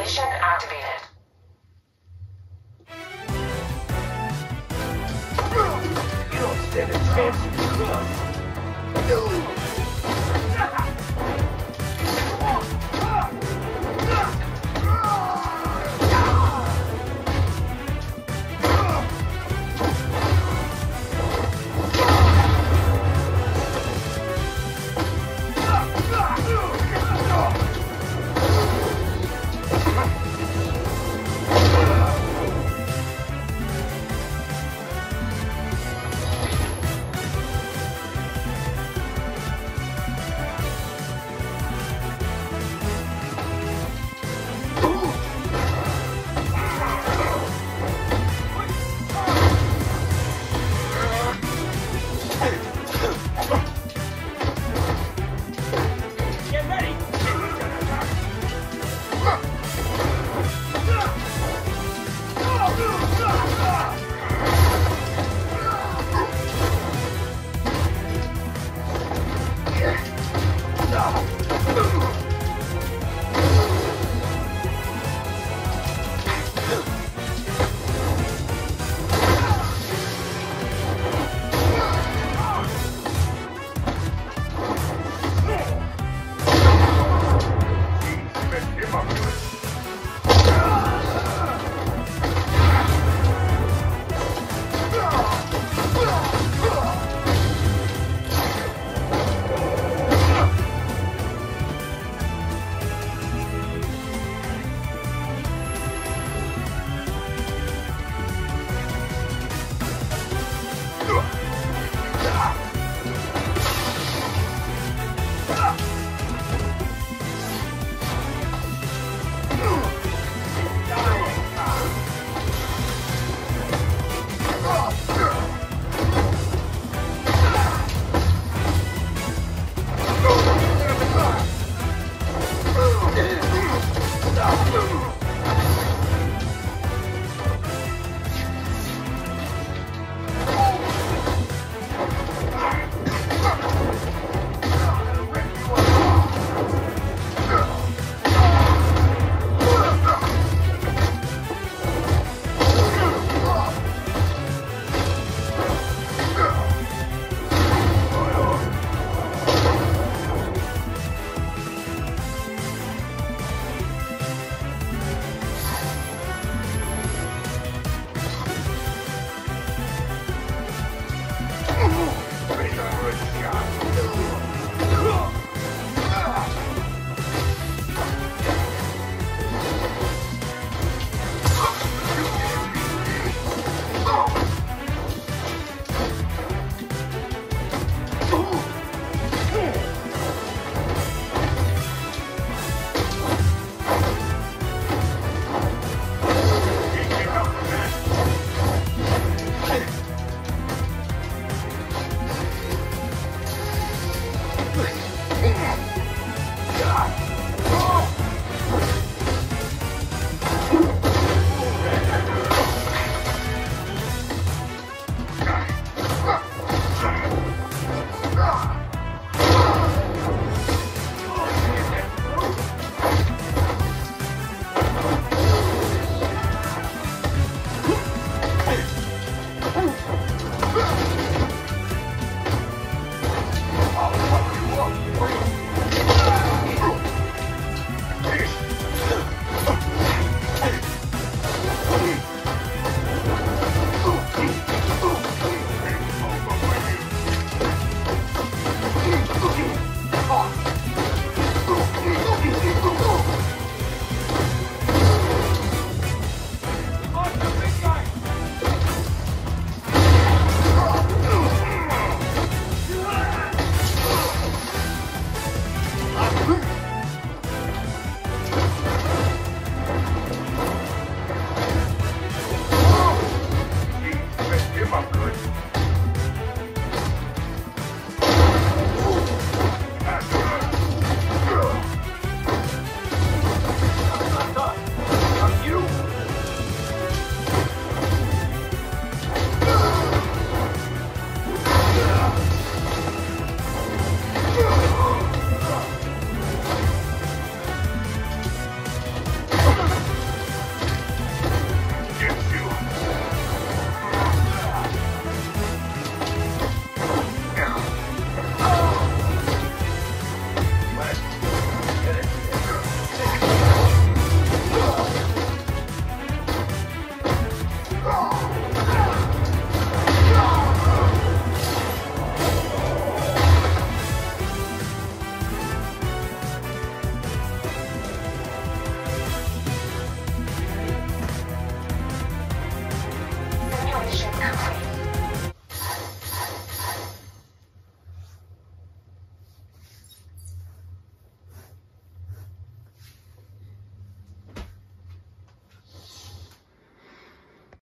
Simulation activated. You don't stand a chance.